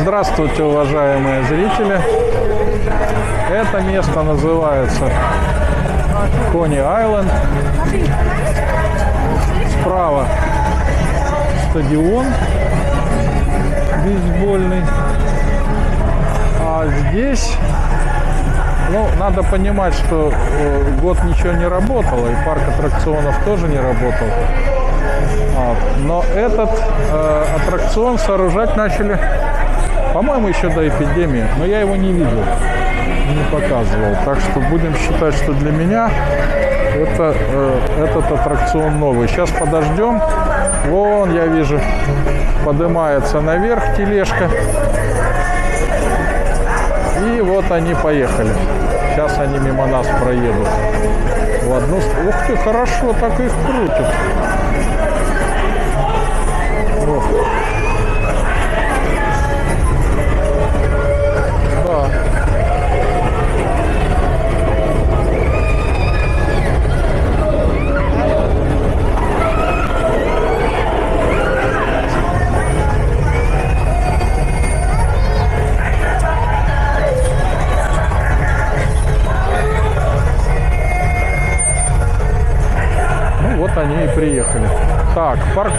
Здравствуйте, уважаемые зрители. Это место называется Кони Айленд. Справа стадион бейсбольный. А здесь, ну, надо понимать, что э, год ничего не работало, и парк аттракционов тоже не работал. Но этот э, аттракцион сооружать начали, по-моему, еще до эпидемии, но я его не видел, не показывал. Так что будем считать, что для меня это, э, этот аттракцион новый. Сейчас подождем. Вон, я вижу, поднимается наверх тележка. И вот они поехали. Сейчас они мимо нас проедут. В одну... Ух ты, хорошо так их крутят.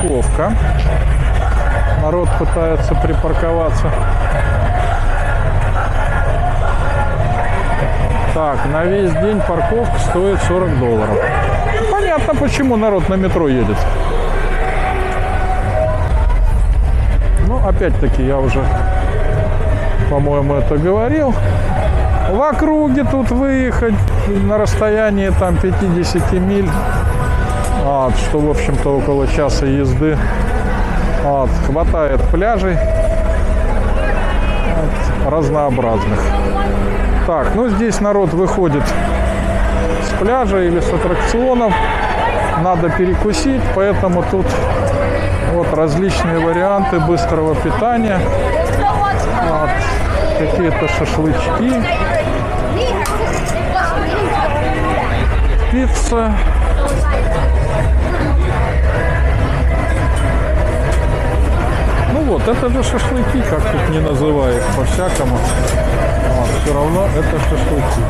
Парковка. Народ пытается припарковаться. Так, на весь день парковка стоит 40 долларов. Понятно, почему народ на метро едет. Ну, опять-таки, я уже, по-моему, это говорил. В округе тут выехать на расстоянии там 50 миль, вот, что, в общем-то, около часа езды. Вот, хватает пляжей вот, разнообразных. Так, ну здесь народ выходит с пляжа или с аттракционов. Надо перекусить, поэтому тут вот различные варианты быстрого питания. Вот, какие-то шашлычки, пицца. Ну вот, это же шашлыки, как тут не называют по-всякому. Вот, все равно это шашлыки.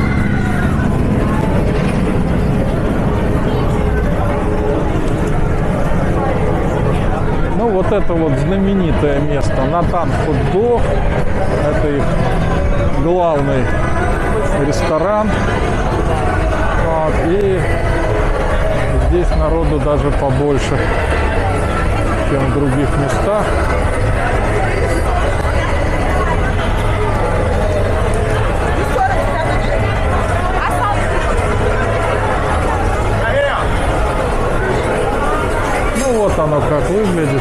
Ну, вот это вот знаменитое место Натан Хот-Дог. Это их главный ресторан. Вот, и здесь народу даже побольше, чем в других местах. Вот оно как выглядит.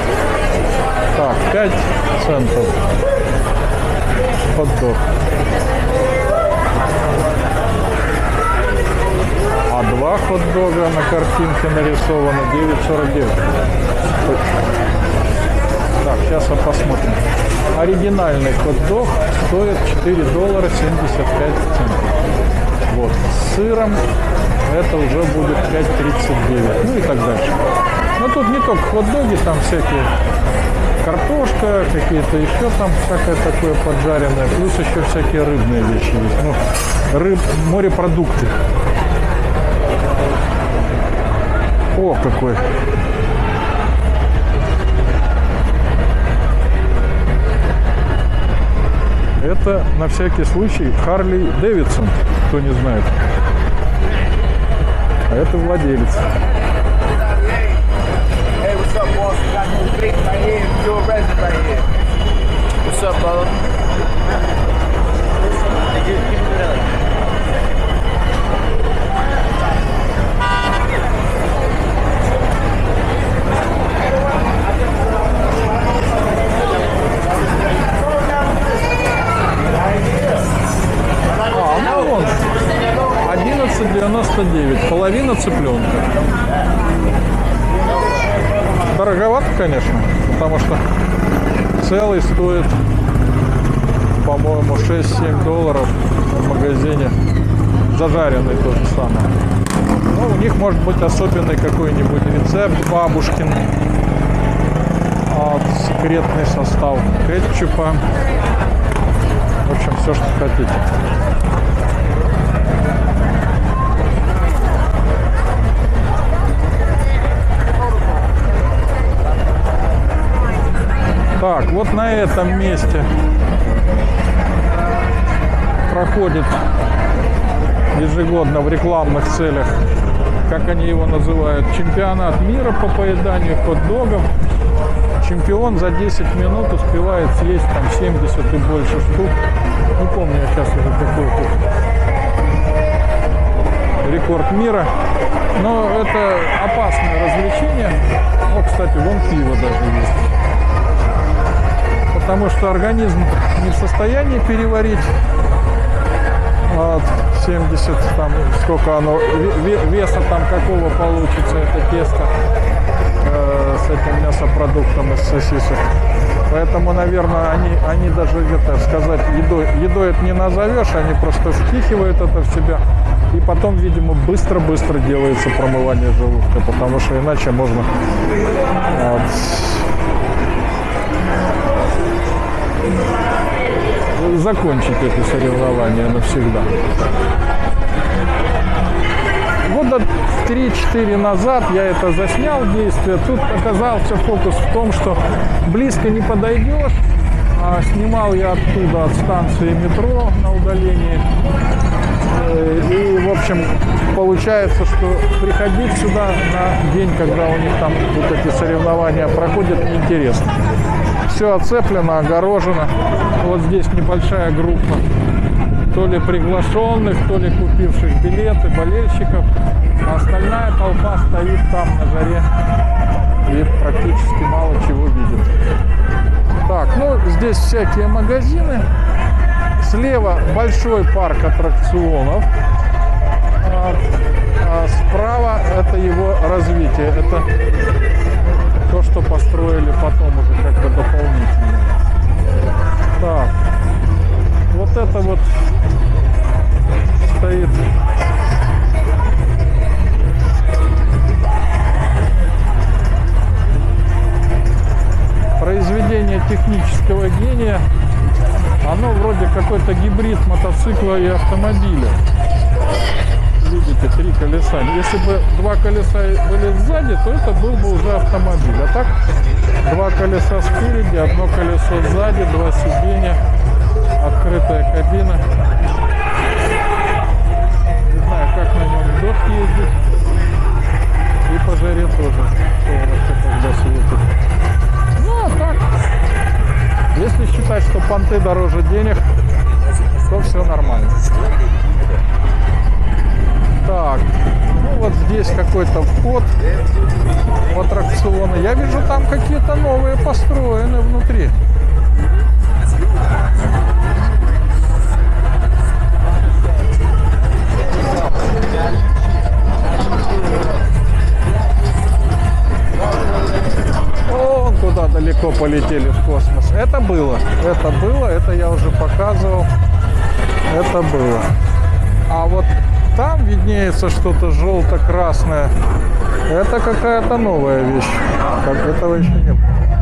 Так, 5 центов. Хот-дог. А два хот-дога на картинке нарисовано 9,49. Так, сейчас мы посмотрим. Оригинальный хот-дог стоит 4 доллара 75 центов. Вот, с сыром это уже будет 5,39. Ну и так дальше. Но тут не только хот-доги, там всякие картошка, какие-то еще там всякое такое поджаренное, плюс еще всякие рыбные вещи есть. Ну, рыб, морепродукты. О, какой. Это на всякий случай Харли Дэвидсон, кто не знает. А это владелец. Цыпленка. дороговато, конечно, потому что целый стоит, по-моему, 6-7 долларов в магазине. Зажаренный тот же самый. Ну, у них может быть особенный какой-нибудь рецепт бабушкин. Вот, секретный состав кетчупа. В общем, все, что хотите. Так, вот на этом месте проходит ежегодно в рекламных целях, как они его называют, чемпионат мира по поеданию хот-догов. Чемпион за 10 минут успевает съесть там 70 и больше штук. Не помню я сейчас уже какой тут рекорд мира. Но это опасное развлечение. Вот, кстати, вон пиво даже есть потому что организм не в состоянии переварить вот, 70 там сколько оно веса там какого получится это тесто э, с этим мясопродуктом из сосисок. Поэтому наверное они они даже где-то сказать едой едой это не назовешь они просто впихивают это в себя. И потом, видимо, быстро-быстро делается промывание желудка, потому что иначе можно вот, закончить это соревнование навсегда. Года 3-4 назад я это заснял действие. Тут оказался фокус в том, что близко не подойдешь. А снимал я оттуда от станции метро на удалении. Э, и, в общем, получается, что приходить сюда на день, когда у них там вот эти соревнования проходят, неинтересно все оцеплено, огорожено. Вот здесь небольшая группа то ли приглашенных, то ли купивших билеты, болельщиков. А остальная толпа стоит там на жаре и практически мало чего видит. Так, ну здесь всякие магазины. Слева большой парк аттракционов. А, а справа это его развитие. Это мотоцикла и автомобиля видите, три колеса. Если бы два колеса были сзади, то это был бы уже автомобиль. А так, два колеса спереди, одно колесо сзади, два сиденья, полетели в космос. Это было, это было, это я уже показывал. Это было. А вот там виднеется что-то желто-красное. Это какая-то новая вещь. Как этого еще нет.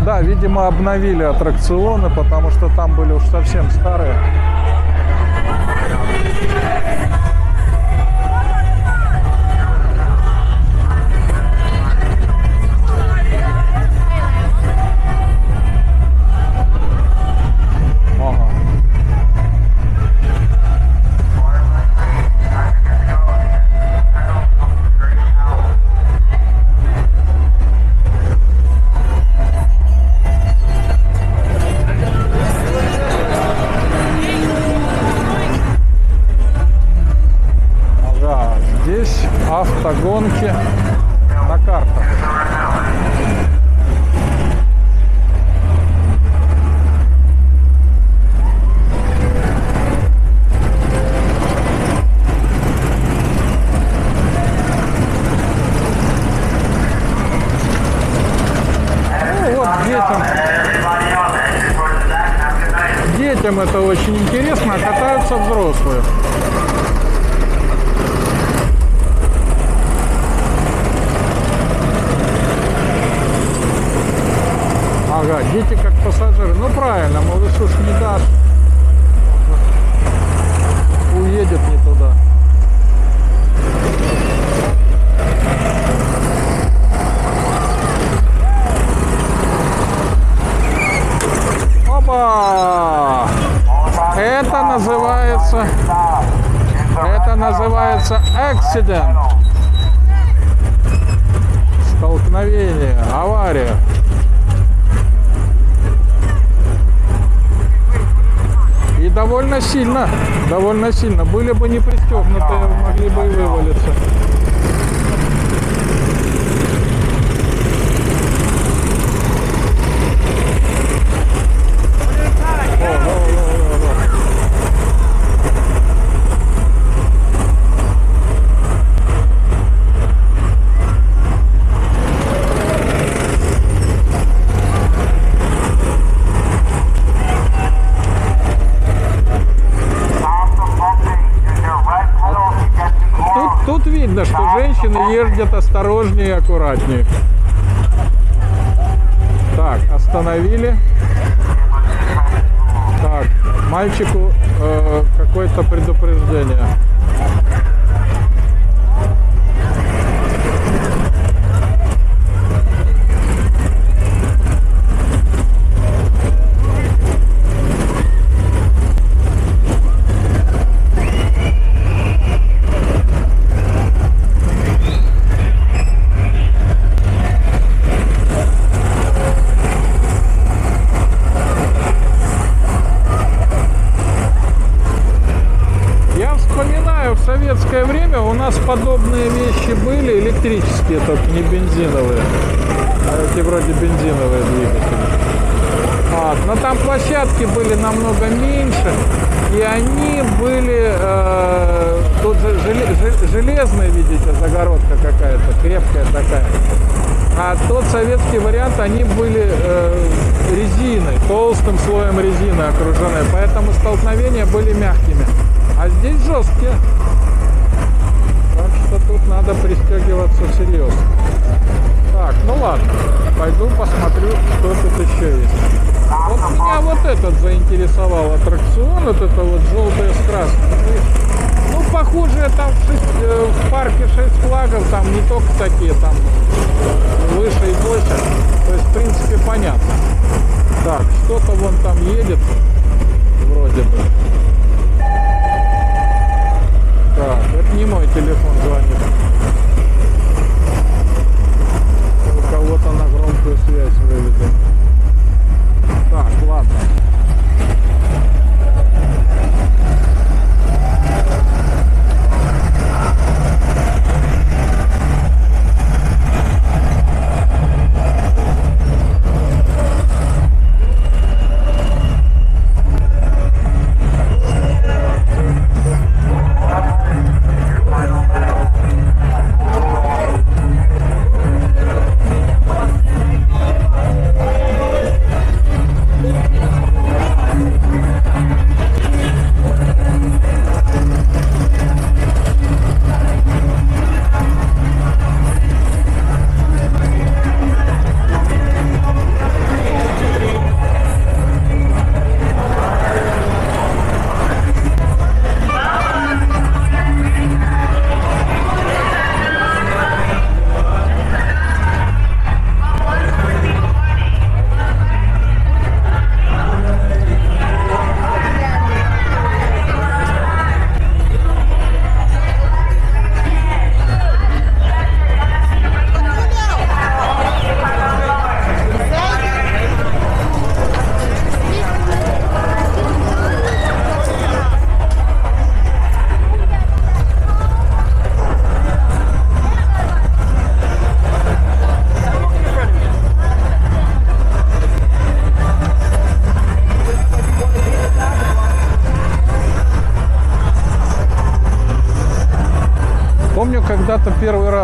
Да, видимо, обновили аттракционы, потому что там были уж совсем старые. Accident. Столкновение, авария. И довольно сильно, довольно сильно. Были бы не пристегнуты, могли бы и вывалиться. О, о, о, о, о. Тут, тут видно, что женщины ездят осторожнее и аккуратнее. Так, остановили. Так, мальчику э, какое-то предупреждение. Я вспоминаю, в советское время у нас подобные вещи были, электрические, только не бензиновые. А эти вроде бензиновые двигатели. Вот. Но там площадки были намного меньше, и они были, э, тут же желе- жел- железная, видите, загородка какая-то, крепкая такая. А тот советский вариант, они были э, резиной, толстым слоем резины окружены, поэтому столкновения были мягкими. А здесь жесткие. Так что тут надо пристегиваться серьезно. Так, ну ладно. Пойду посмотрю, что тут еще есть. Вот меня вот этот заинтересовал аттракцион, вот это вот желтая с красным. Ну, похоже, там в, шесть- э, в парке 6 флагов, там не только такие, там выше и больше. То есть, в принципе, понятно. Так, что-то вон там едет,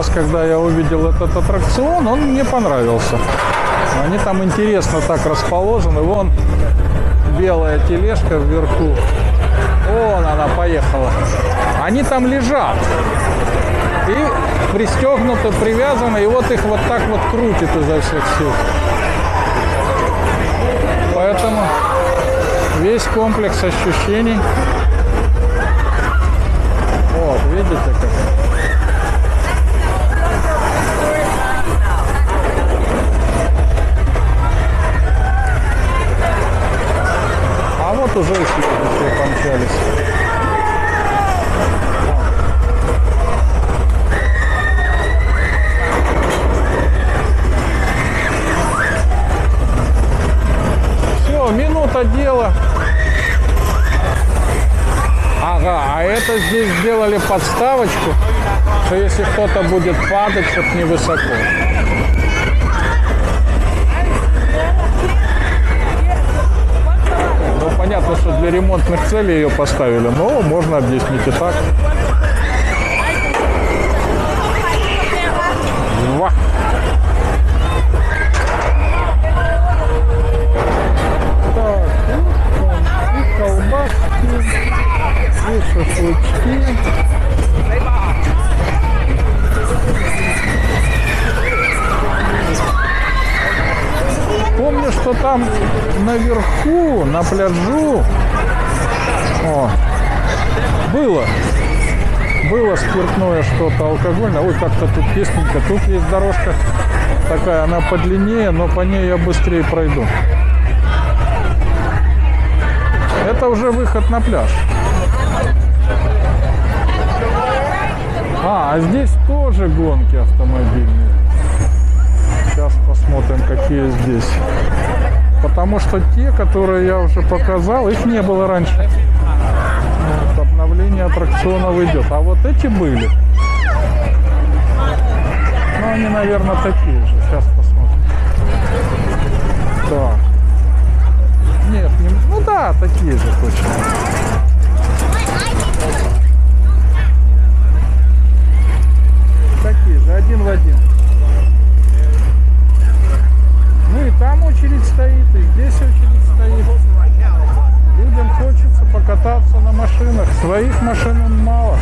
раз, когда я увидел этот аттракцион, он мне понравился. Они там интересно так расположены. Вон белая тележка вверху. Вон она поехала. Они там лежат. И пристегнуты, привязаны, и вот их вот так вот крутит изо всех сил. Поэтому весь комплекс ощущений. Вот, видите как? Вот уже следующие помчались. Минута дела. Ага, а это здесь сделали подставочку, что если кто-то будет падать, чтобы невысоко. Понятно, что для ремонтных целей ее поставили, но можно объяснить и так. Что там наверху, на пляжу, о, было, было спиртное что-то алкогольное. Ой, как-то тут тесненько. Тут есть дорожка такая, она подлиннее, но по ней я быстрее пройду. Это уже выход на пляж. А, а здесь тоже гонки автомобильные. Сейчас посмотрим, какие здесь. Потому что те, которые я уже показал, их не было раньше. Вот, обновление аттракционов идет. А вот эти были. Ну, они, наверное, такие же. Сейчас посмотрим. Так. Нет, не... ну да, такие же точно. Такие же, один в один. Ну и там очередь стоит, и здесь очередь стоит. Людям хочется покататься на машинах. Своих машин мало.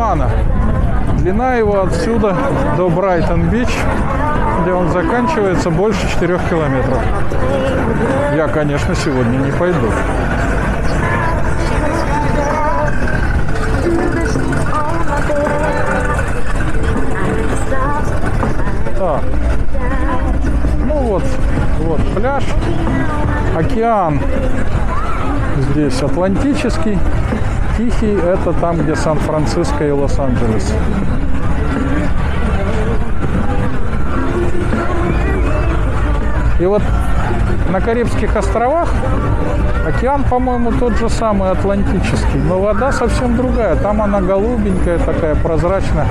Ригельмана. Длина его отсюда до Брайтон-Бич, где он заканчивается, больше 4 километров. Я, конечно, сегодня не пойду. Так. Ну вот, вот пляж, океан здесь Атлантический, Тихий это там, где Сан-Франциско и Лос-Анджелес. И вот на Карибских островах океан, по-моему, тот же самый Атлантический, но вода совсем другая. Там она голубенькая, такая прозрачная,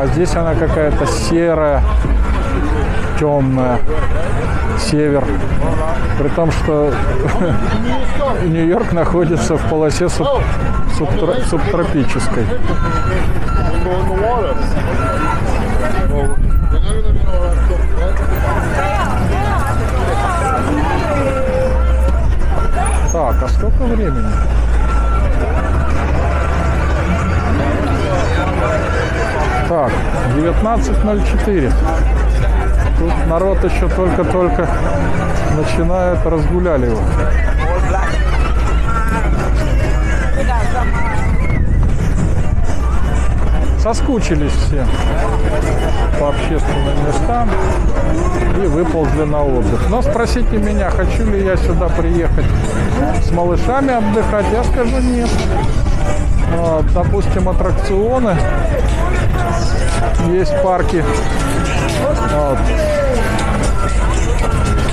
а здесь она какая-то серая, темная. Север. При том, что Нью-Йорк находится в полосе суб- субтро- субтропической. Так, а сколько времени? Так, 19.04. Тут народ еще только-только начинает разгуляли его. Соскучились все по общественным местам и выползли на отдых. Но спросите меня, хочу ли я сюда приехать с малышами отдыхать, я скажу нет. А, Допустим, аттракционы, есть парки.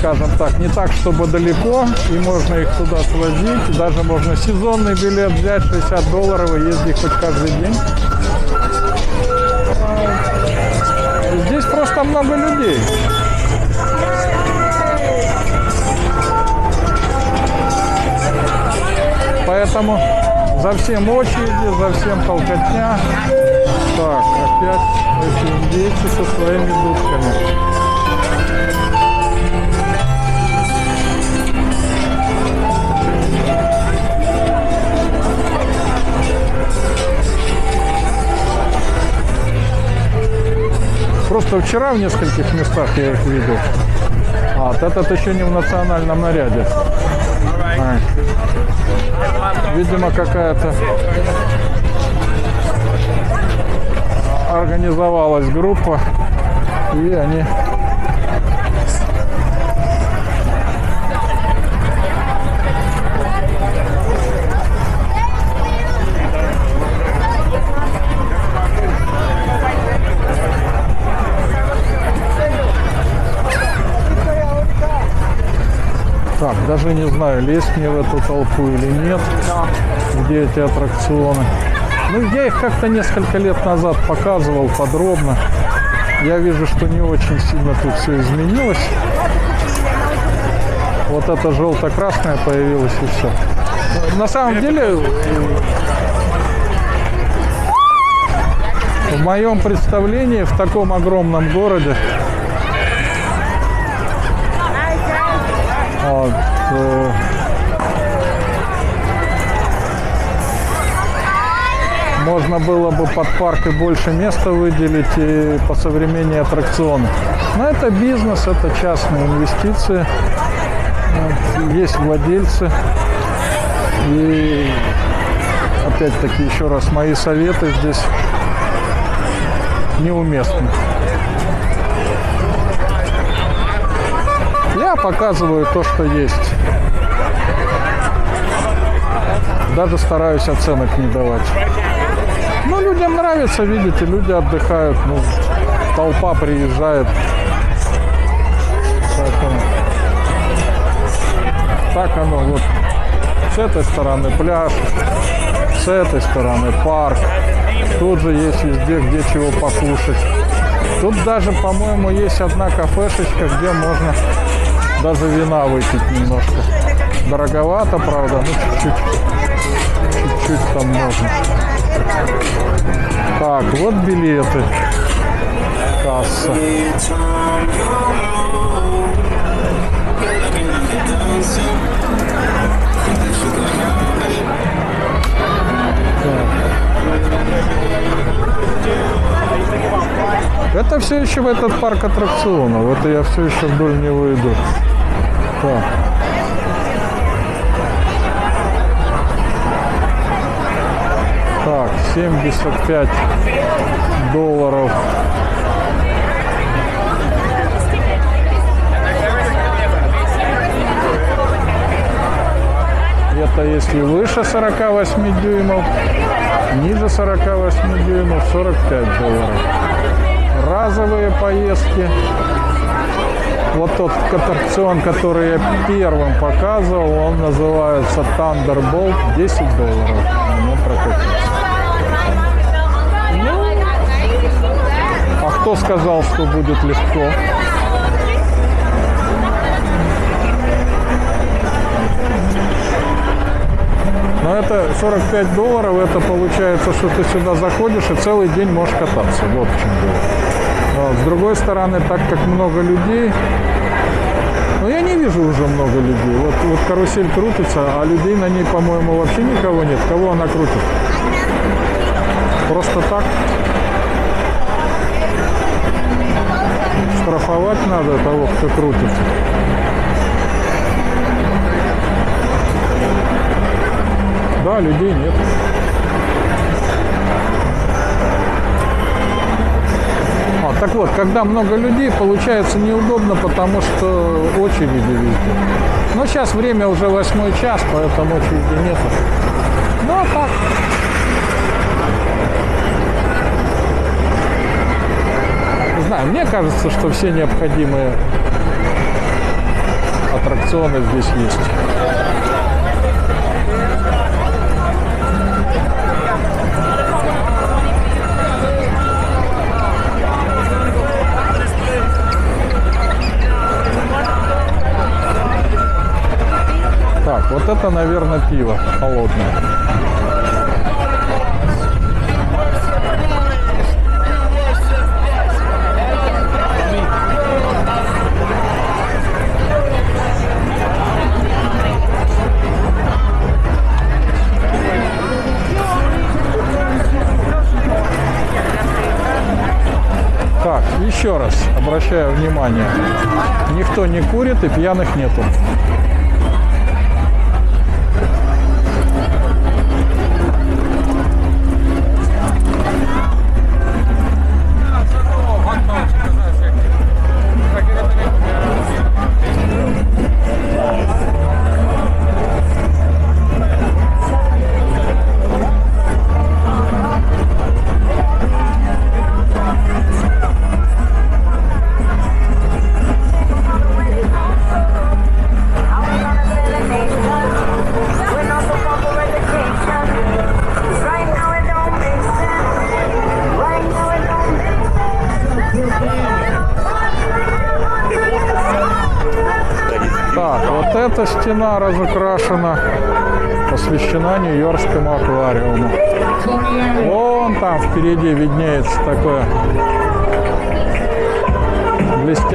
Скажем так, не так, чтобы далеко, и можно их туда свозить, даже можно сезонный билет взять 60 долларов и ездить хоть каждый день. Здесь просто много людей. Поэтому за всем очереди, за всем толкотня. Так, опять эти индейцы со своими дудками. Просто вчера в нескольких местах я их видел. А вот этот еще не в национальном наряде. А. Видимо, какая-то организовалась группа, и они Так, даже не знаю, лезть мне в эту толпу или нет, где эти аттракционы. Ну, я их как-то несколько лет назад показывал подробно. Я вижу, что не очень сильно тут все изменилось. Вот это желто-красное появилось и все. На самом деле, в моем представлении в таком огромном городе Вот, э, можно было бы под парк и больше места выделить и по современнее аттракционы. Но это бизнес, это частные инвестиции. Есть владельцы. И опять-таки еще раз мои советы здесь неуместны. Я показываю то, что есть. Даже стараюсь оценок не давать. Ну, людям нравится, видите, люди отдыхают, ну, толпа приезжает. Поэтому так оно вот. С этой стороны пляж, с этой стороны парк. Тут же есть везде, где чего покушать. Тут даже, по-моему, есть одна кафешечка, где можно даже вина выпить немножко. Дороговато, правда, ну чуть-чуть. Чуть-чуть там можно. Так, вот билеты. Касса. Это все еще в этот парк аттракционов. Это я все еще вдоль него иду. Так. 75 долларов. Это если выше 48 дюймов, ниже 48 дюймов 45 долларов. Разовые поездки. Вот тот аттракцион, который я первым показывал, он называется Thunderbolt 10 долларов. Ну, прокатиться. Кто сказал, что будет легко? Но это 45 долларов, это получается, что ты сюда заходишь и целый день можешь кататься. Вот в чем дело. Но, с другой стороны, так как много людей, но я не вижу уже много людей. Вот, вот карусель крутится, а людей на ней, по-моему, вообще никого нет. Кого она крутит? Просто так? Штрафовать надо того, кто крутит. Да, людей нет. А, так вот, когда много людей, получается неудобно, потому что очереди везде. Но сейчас время уже восьмой час, поэтому очереди нету. Ну, а так. Не знаю, мне кажется, что все необходимые аттракционы здесь есть. Так, вот это, наверное, пиво холодное. Еще раз обращаю внимание. Никто не курит и пьяных нету.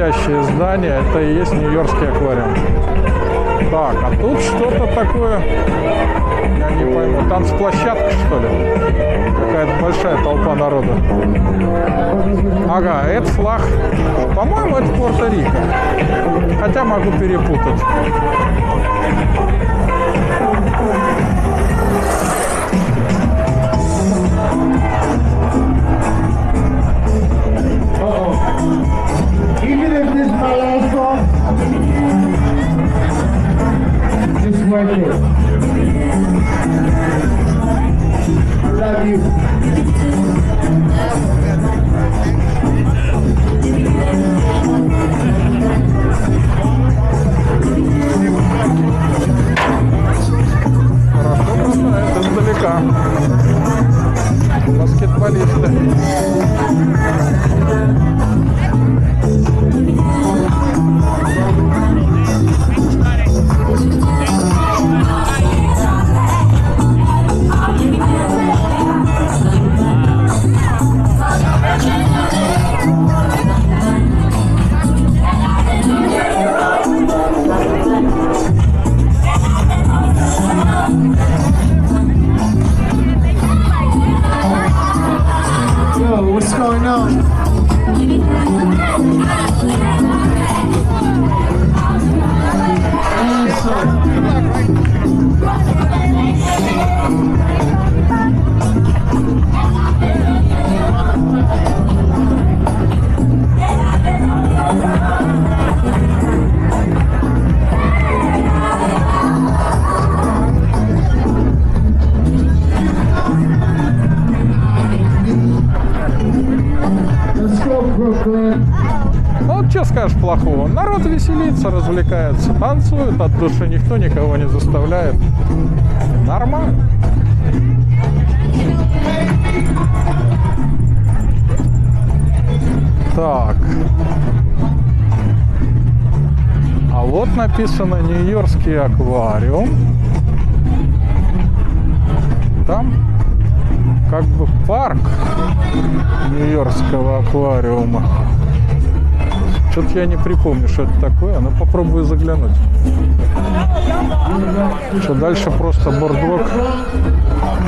Блестящее здание. Это и есть Нью-Йоркский аквариум. Так, а тут что-то такое, я не пойму, танцплощадка что ли? Какая-то большая толпа народа. Ага, это флаг, по-моему, это Пуэрто-Рико. Хотя могу перепутать. Even if this is my last song, just work it. I love you. Хорошо бросает издалека. Баскетболисты. написано Нью-Йоркский аквариум. там как бы парк Нью-Йоркского аквариума. Что-то я не припомню, что это такое, но попробую заглянуть. Что дальше просто бордвок.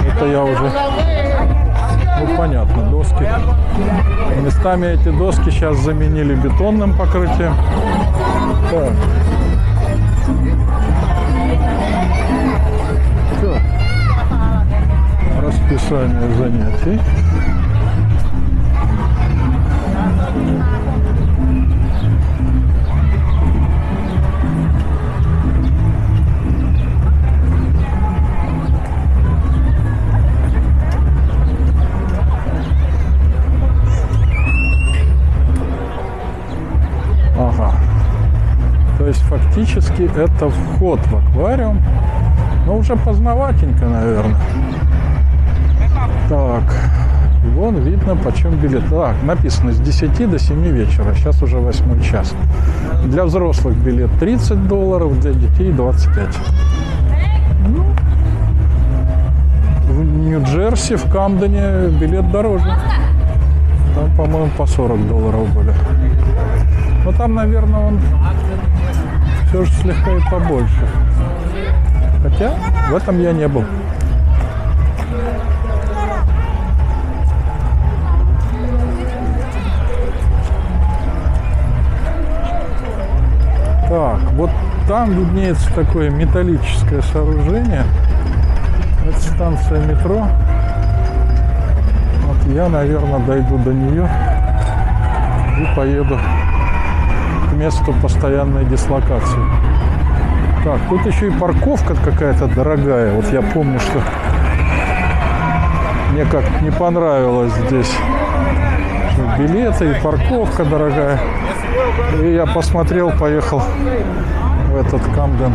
Это я уже... Ну, понятно, доски. Местами эти доски сейчас заменили бетонным покрытием. Так. Расписание занятий. Ага. То есть фактически это вход в аквариум. Ну, уже поздноватенько, наверное. Так. И вон видно, почем билет. Так, написано с 10 до 7 вечера. Сейчас уже 8 час. Для взрослых билет 30 долларов, для детей 25. Ну, в Нью-Джерси, в Камдене билет дороже. Там, по-моему, по 40 долларов были. Но там, наверное, он все же слегка и побольше. Хотя в этом я не был. Так, вот там виднеется такое металлическое сооружение. Это станция метро. Вот я, наверное, дойду до нее и поеду к месту постоянной дислокации. Так, тут еще и парковка какая-то дорогая. Вот я помню, что мне как не понравилось здесь. Билеты и парковка дорогая. И я посмотрел, поехал в этот Камден.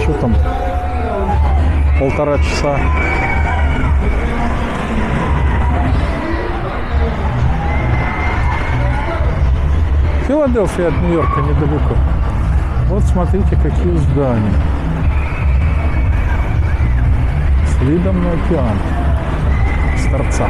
Что там? Полтора часа. Филадельфия от Нью-Йорка недалеко. Вот смотрите, какие здания. С видом на океан. С торца.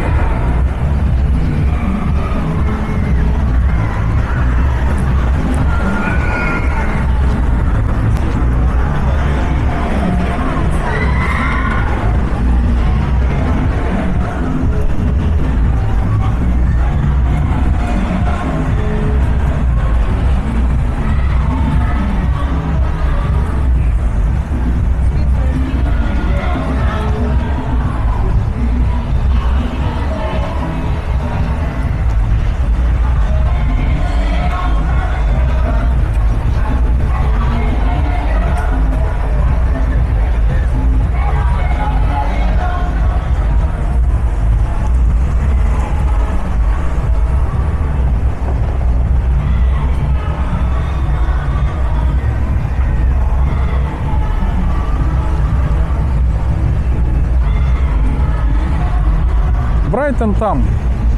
Брайтон там,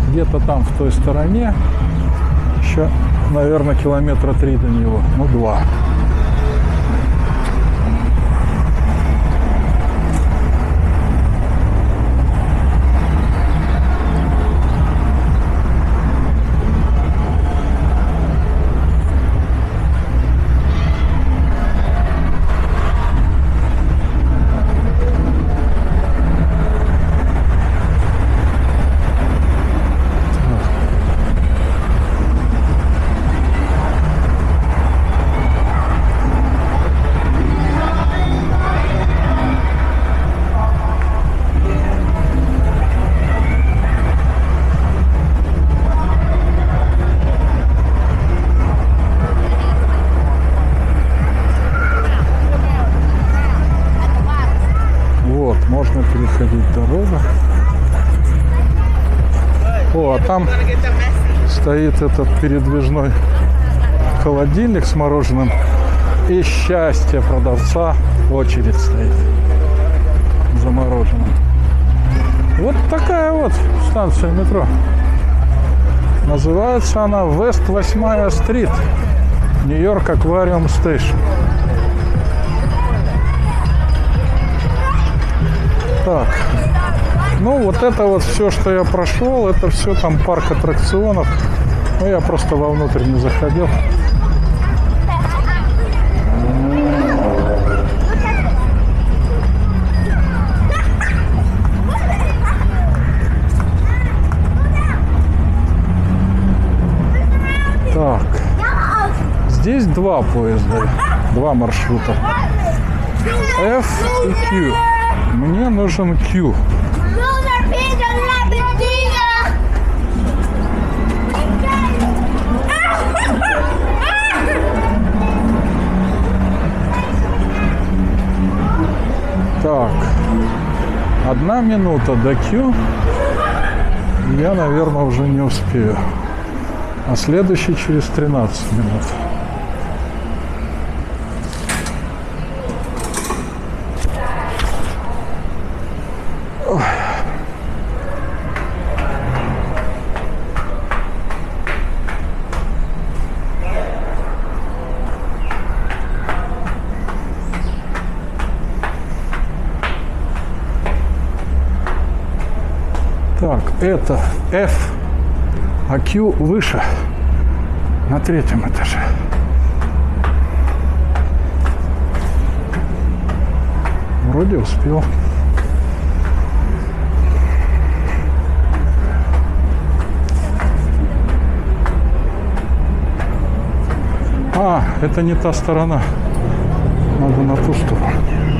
где-то там в той стороне. Еще, наверное, километра три до него. Ну, два. Можно переходить дорогу. О, а там стоит этот передвижной холодильник с мороженым. И счастье продавца очередь стоит за мороженым. Вот такая вот станция метро. Называется она Вест 8 стрит. Нью-Йорк Аквариум Стейшн. Так. Ну, вот это вот все, что я прошел, это все там парк аттракционов. Ну, я просто вовнутрь не заходил. Так. Здесь два поезда, два маршрута. F и Q. Мне нужен Q. Так. Одна минута до Q. Я, наверное, уже не успею. А следующий через 13 минут. Так, это F, а Q выше, на третьем этаже. Вроде успел. А, это не та сторона. Надо на ту сторону.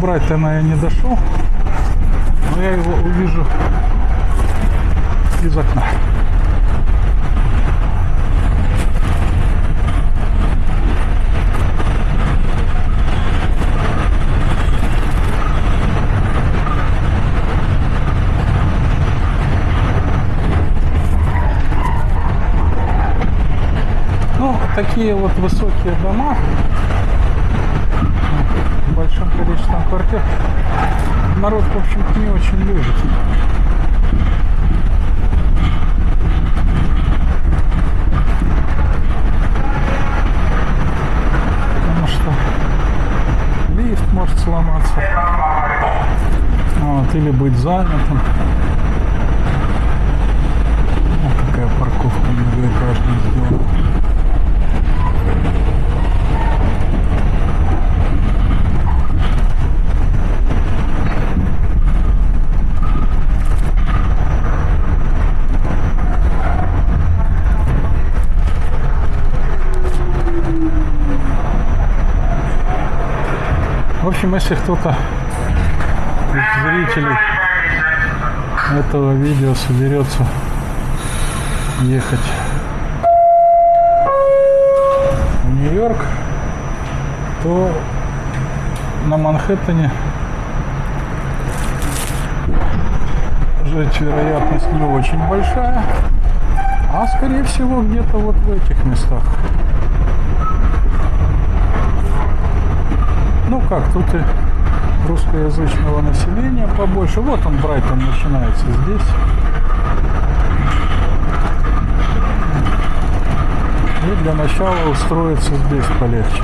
Добрать-то я не дошел, но я его увижу из окна. Ну, такие вот высокие дома в большом количестве квартир народ, в общем-то, не очень любит. Общем, если кто-то из зрителей этого видео соберется ехать в Нью-Йорк, то на Манхэттене жить вероятность не очень большая, а скорее всего где-то вот в этих местах. Как, тут и русскоязычного населения побольше. Вот он, Брайтон, начинается здесь. И для начала устроиться здесь полегче.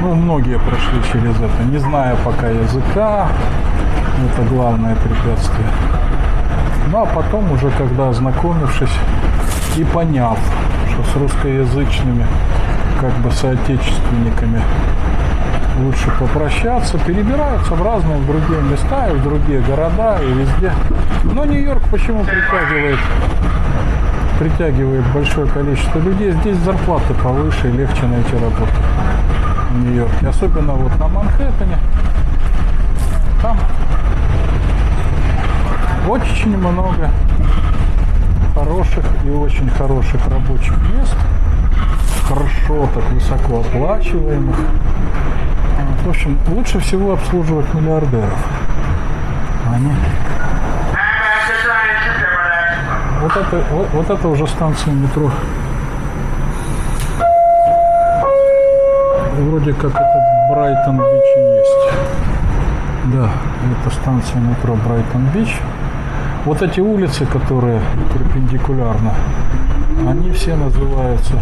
Ну, многие прошли через это, не зная пока языка. Это главное препятствие. Ну, а потом уже, когда ознакомившись и поняв, что с русскоязычными как бы соотечественниками лучше попрощаться, перебираются в разные другие места и в другие города и везде. Но Нью-Йорк почему притягивает притягивает большое количество людей. Здесь зарплаты повыше и легче найти работу в Нью-Йорке. Особенно вот на Манхэттене. Там очень много хороших и очень хороших рабочих мест. Хорошо, так высоко оплачиваемых. В общем, лучше всего обслуживать миллиардеров. Они... Вот это, вот, вот это уже станция метро. Вроде как это Брайтон-Бич есть. Да, это станция метро Брайтон-Бич. Вот эти улицы, которые перпендикулярно, они все называются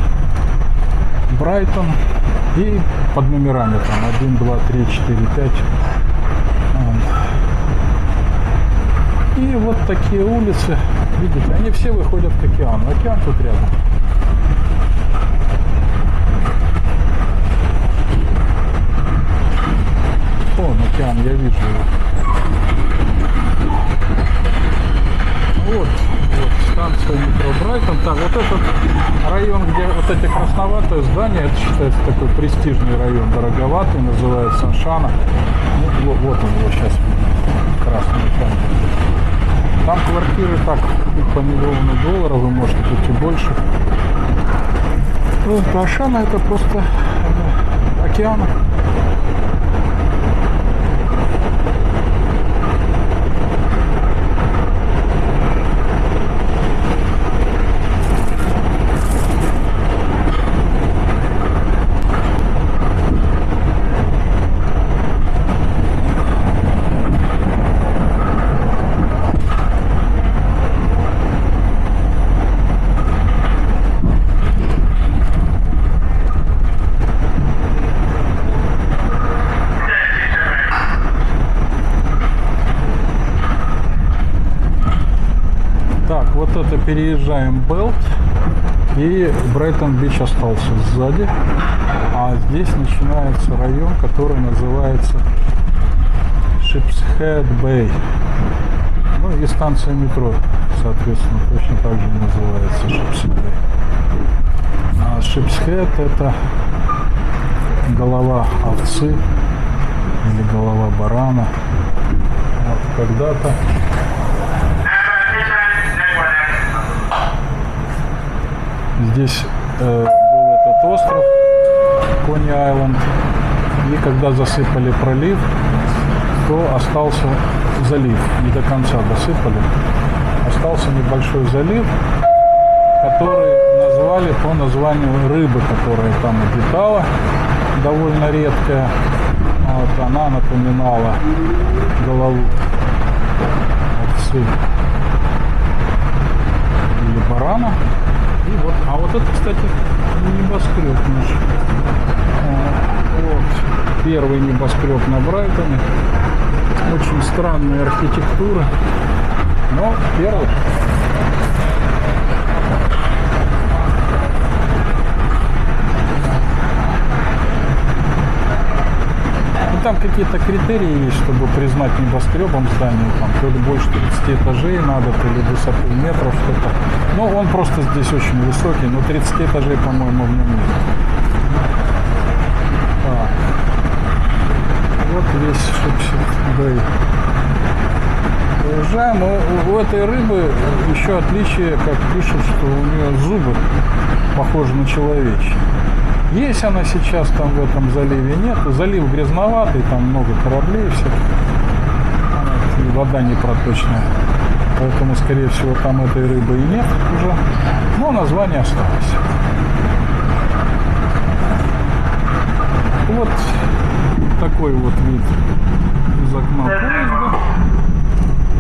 Брайтон и под номерами там 1, 2, 3, 4, 5. И вот такие улицы, видите, они все выходят к океану. Океан тут рядом. Вон океан, я вижу. Вот, вот станция метро Брайтон. Так, вот этот район, где вот эти красноватые здания, это считается такой престижный район, дороговатый, называется Шана. Ну, вот, вот он его сейчас красный экран. Там квартиры так по миллиону долларов, вы можете быть и больше. Ну, Ашана это просто ну, океан. Так, вот это переезжаем Belt. И Брайтон-Бич остался сзади. А здесь начинается район, который называется Sheepshead Bay. Ну и станция метро, соответственно, точно так же называется Sheepshead Bay. А sheepshead это голова овцы или голова барана. Вот когда-то Здесь э, был этот остров, Кони Айленд. И когда засыпали пролив, то остался залив. Не до конца досыпали. Остался небольшой залив, который назвали по названию рыбы, которая там обитала, довольно редкая. Вот, она напоминала голову овцы или барана. И это, кстати, небоскреб наш. Вот, первый небоскреб на Брайтоне. Очень странная архитектура, но первый. Там какие-то критерии есть, чтобы признать небоскребом здание. Там то ли больше 30 этажей надо, то ли высоту метров что-то. Ну, он просто здесь очень высокий, но 30 этажей, по-моему, в нем нет. Так. Вот весь Шипсик Бэй. Проезжаем. У, у этой рыбы еще отличие, как пишут, что у нее зубы похожи на человечьи. Есть она сейчас там в этом заливе, нет. Залив грязноватый, там много кораблей. Вот, и вода непроточная. Поэтому, скорее всего, там этой рыбы и нет уже. Но название осталось. Вот такой вот вид из окна поезда.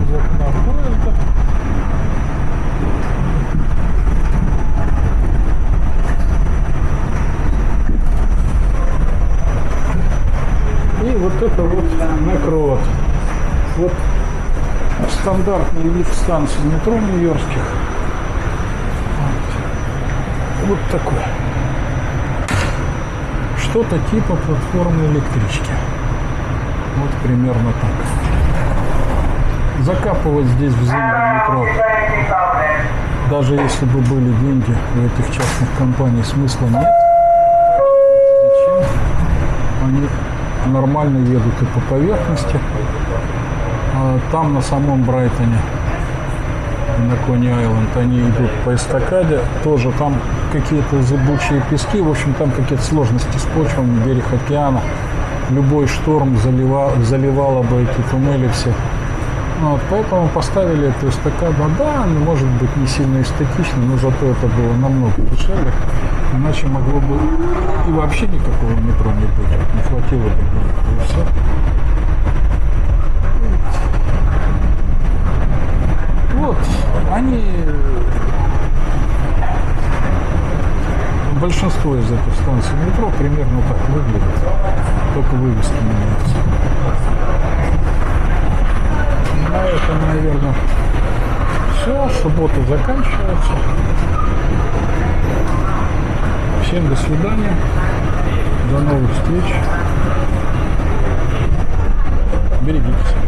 Из окна поезда. Вот это вот накрот. Вот стандартный вид станции метро нью-йоркских. Вот. вот такой. Что-то типа платформы электрички. Вот примерно так. Закапывать здесь в землю метро, даже если бы были деньги у этих частных компаний, смысла нет. Зачем? Они нормально едут и по поверхности. А там на самом Брайтоне, на Кони Айленд, они идут по эстакаде. Тоже там какие-то зыбучие пески. В общем, там какие-то сложности с почвами, берег океана. Любой шторм залива, заливало бы эти туннели все. Ну, вот, поэтому поставили эту эстакаду. Да, она может быть не сильно эстетично, но зато это было намного дешевле. Иначе могло бы и вообще никакого метро не быть. Не хватило бы денег. И все. Вот, они большинство из этих станций метро примерно так выглядит, только вывески меняются. На этом, наверное, все. Суббота заканчивается. Всем до свидания. До новых встреч. Берегите себя.